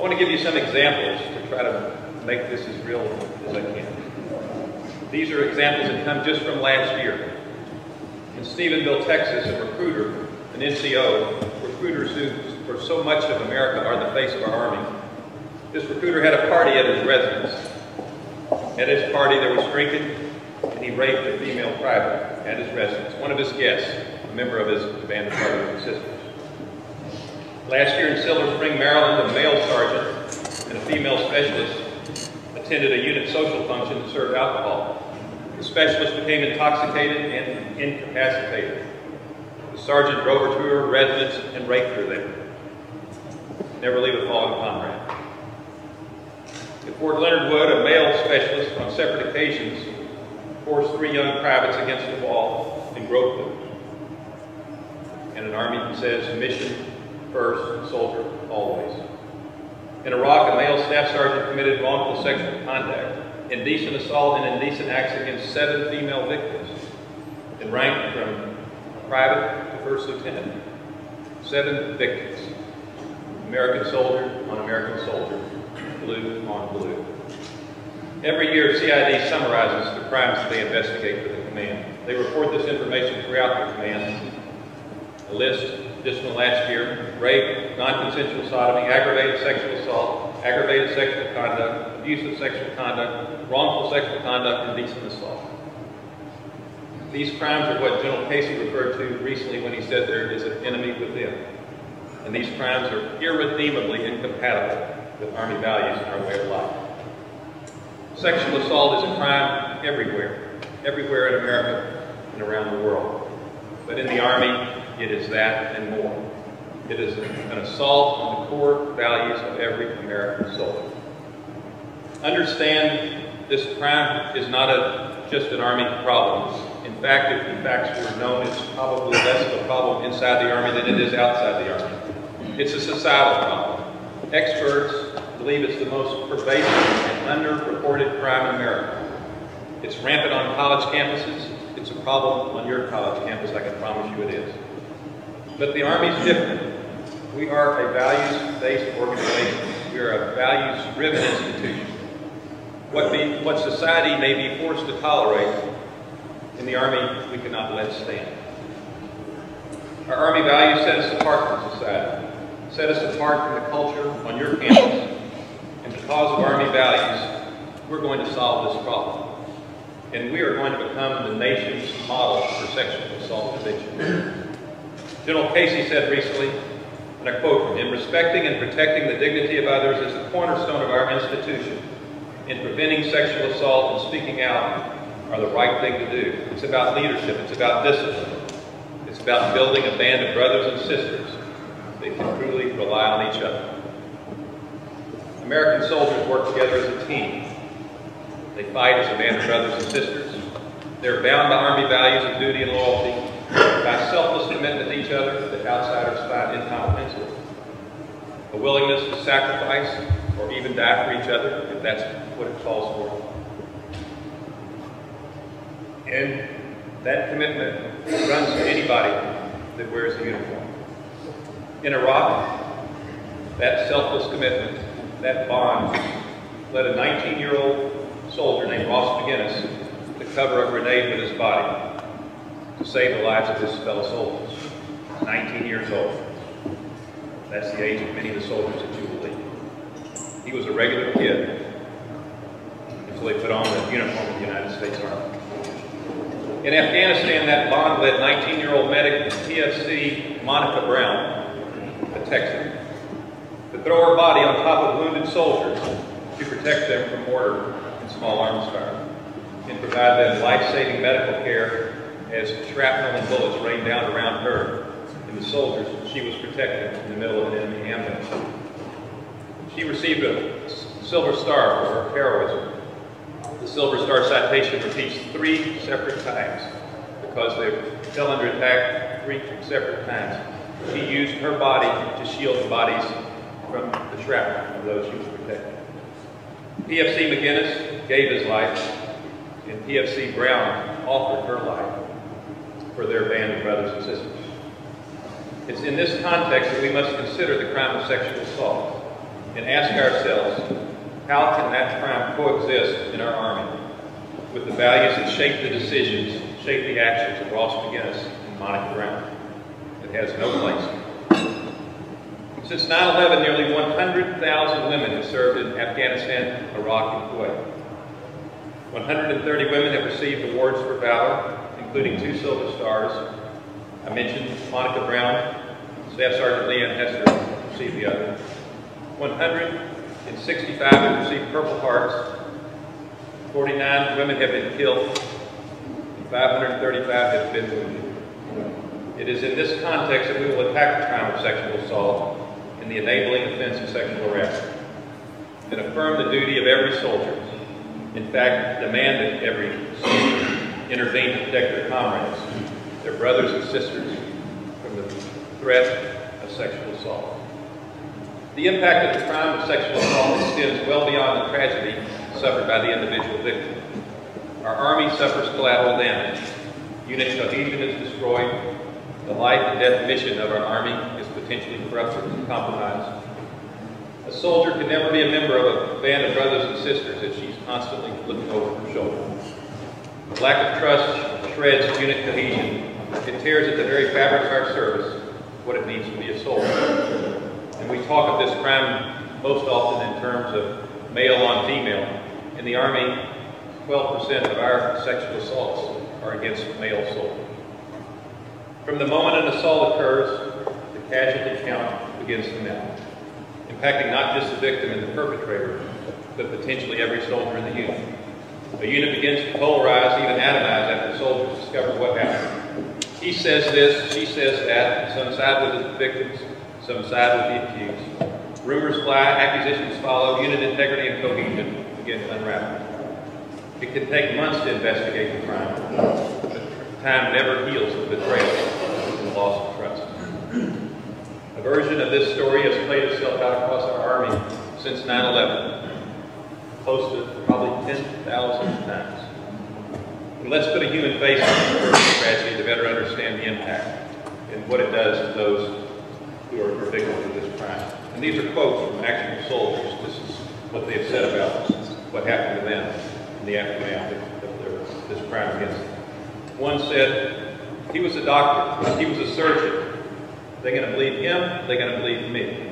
I want to give you some examples to try to make this as real as I can. These are examples that come just from last year. In Stephenville, Texas, a recruiter, an NCO, recruiters who, for so much of America, are the face of our Army. This recruiter had a party at his residence. At his party, there was drinking, and he raped a female private at his residence, one of his guests, a member of his band of brothers and sisters. Last year in Silver Spring, Maryland, a male sergeant and a female specialist attended a unit social function to serve alcohol. The specialist became intoxicated and incapacitated. The sergeant drove her to her residence and raped her there. Never leave a fallen comrade. At Fort Leonard Wood, a male specialist on separate occasions forced three young privates against the wall and groped them. And an army says, mission first, soldier always. In Iraq, a male staff sergeant committed wrongful sexual contact, indecent assault, and indecent acts against seven female victims, in rank from private to first lieutenant. Seven victims. American soldier on American soldier, blue on blue. Every year, CID summarizes the crimes that they investigate for the command. They report this information throughout the command. A list just from last year, rape, non-consensual sodomy, aggravated sexual assault, aggravated sexual conduct, abusive sexual conduct, wrongful sexual conduct, and decent assault. These crimes are what General Casey referred to recently when he said there is an enemy within. And these crimes are irredeemably incompatible with Army values and our way of life. Sexual assault is a crime everywhere, everywhere in America and around the world. But in the Army, it is that and more. It is an assault on the core values of every American soldier. Understand this crime is not a, just an Army problem. In fact, if the facts were known, it's probably less of a problem inside the Army than it is outside the Army. It's a societal problem. Experts believe it's the most pervasive and underreported crime in America. It's rampant on college campuses. It's a problem on your college campus, I can promise you it is. But the Army's different. We are a values-based organization. We are a values-driven institution. What, be, what society may be forced to tolerate, in the Army, we cannot let stand. Our Army values set us apart from society, set us apart from the culture on your campus. And because of Army values, we're going to solve this problem. And we are going to become the nation's model for sexual assault prevention. General Casey said recently, and I quote from him, respecting and protecting the dignity of others is the cornerstone of our institution. In preventing sexual assault and speaking out are the right thing to do. It's about leadership. It's about discipline. It's about building a band of brothers and sisters that can truly rely on each other. American soldiers work together as a team. They fight as a band of brothers and sisters. They're bound by Army values of duty and loyalty by selfless commitment to each other that outsiders find incomprehensible. A willingness to sacrifice or even die for each other if that's what it calls for. And that commitment runs to anybody that wears a uniform. In Iraq, that selfless commitment, that bond, led a 19-year-old soldier named Ross McGinnis to cover a grenade with his body to save the lives of his fellow soldiers. 19 years old. That's the age of many of the soldiers at Jubilee. He was a regular kid until he put on the uniform of the United States Army. In Afghanistan, that bond led 19-year-old medic PFC Monica Brown, a Texan, to throw her body on top of wounded soldiers to protect them from mortar and small arms fire and provide them life-saving medical care as shrapnel and bullets rained down around her and the soldiers she was protecting in the middle of an enemy ambush. She received a Silver Star for her heroism. The Silver Star citation repeats three separate times because they fell under attack three separate times. She used her body to shield the bodies from the shrapnel of those she was protecting. PFC McGinnis gave his life, and PFC Brown offered her life for their band of brothers and sisters. It's in this context that we must consider the crime of sexual assault. and ask ourselves, how can that crime coexist in our Army with the values that shape the decisions, shape the actions of Ross McGinnis and Monica Brown? It has no place. Since 9-11, nearly 100,000 women have served in Afghanistan, Iraq, and Kuwait. 130 women have received awards for valor, including two Silver Stars. I mentioned Monica Brown, Staff Sergeant Leigh Ann Hester received the other. 165 have received Purple Hearts. 49 women have been killed. And 535 have been wounded. It is in this context that we will attack the crime of sexual assault and the enabling offense of sexual harassment and affirm the duty of every soldier. In fact, demand that every soldier intervene to protect their comrades, their brothers and sisters, from the threat of sexual assault. The impact of the crime of sexual assault extends well beyond the tragedy suffered by the individual victim. Our Army suffers collateral damage. Unit cohesion is destroyed. The life and death mission of our Army is potentially corrupted and compromised. A soldier can never be a member of a band of brothers and sisters if she's constantly looking over her shoulder. Lack of trust shreds unit cohesion. It tears at the very fabric of our service, what it means to be a soldier. And we talk of this crime most often in terms of male on female. In the Army, 12% of our sexual assaults are against male soldiers. From the moment an assault occurs, the casualty count begins to mount, impacting not just the victim and the perpetrator, but potentially every soldier in the unit. The unit begins to polarize, even atomize, after the soldiers discover what happened. He says this, she says that, some side with the victims, some side with the accused. Rumors fly, accusations follow, unit integrity and cohesion begin to unravel. It can take months to investigate the crime, time never heals the betrayal and the loss of trust. A version of this story has played itself out across our Army since 9 11 posted probably 10,000 times. And let's put a human face on the tragedy to better understand the impact and what it does to those who are victims of this crime. And these are quotes from actual soldiers. This is what they have said about what happened to them in the aftermath of, their, this crime against them. One said, he was a doctor, he was a surgeon. They're going to believe him, they're going to believe me.